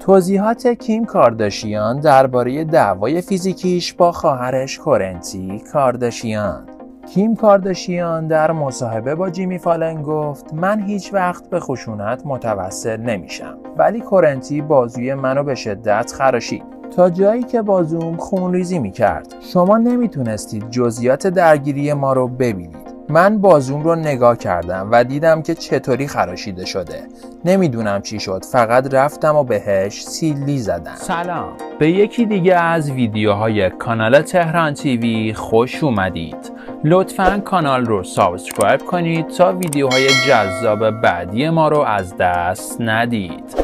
توضیحات کیم کارداشیان درباره دعوای فیزیکیش با خواهرش کورنتی کارداشیان. کیم کارداشیان در مصاحبه با جیمی فالن گفت من هیچ وقت به خشونت متوسل نمیشم ولی کورنتی بازوی منو به شدت خراشید تا جایی که بازوم خونریزی می‌کرد. شما نمی‌تونستید جزئیات درگیری ما رو ببینید. من بازوم رو نگاه کردم و دیدم که چطوری خراشیده شده. نمی‌دونم چی شد فقط رفتم و بهش سیلی زدم. سلام. به یکی دیگه از ویدیوهای کانال تهران تیوی خوش اومدید. لطفا کانال رو subscribe کنید تا ویدیوهای جذاب بعدی ما رو از دست ندید.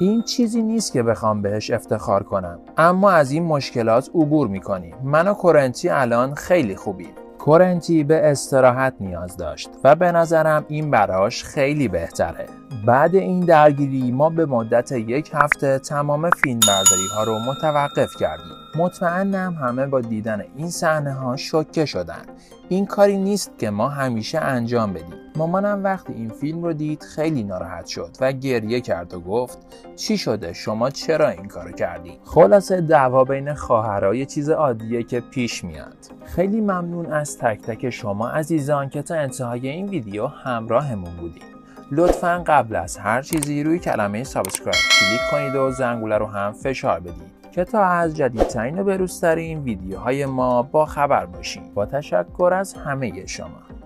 این چیزی نیست که بخوام بهش افتخار کنم. اما از این مشکلات عبور می‌کنیم من و کورتنی الان خیلی خوبیم. کورنتی به استراحت نیاز داشت و به نظرم این براش خیلی بهتره. بعد این درگیری ما به مدت یک هفته تمام فیلم برداری ها رو متوقف کردیم. مطمئنم همه با دیدن این صحنه ها شوکه شدن. این کاری نیست که ما همیشه انجام بدیم. مامانم وقتی این فیلم رو دید خیلی ناراحت شد و گریه کرد و گفت چی شده؟ شما چرا این کارو کردی؟ خلاصه دعوا بین خواهرها یه چیز عادیه که پیش میاد. خیلی ممنون از تک تک شما عزیزان که تا انتهای این ویدیو همراهمون بودید. لطفا قبل از هر چیزی روی کلمه subscribe کلیک کنید و زنگوله رو هم فشار بدید که تا از جدیدترین و بروزترین ویدیوهای ما با خبر باشیم. با تشکر از همه شما.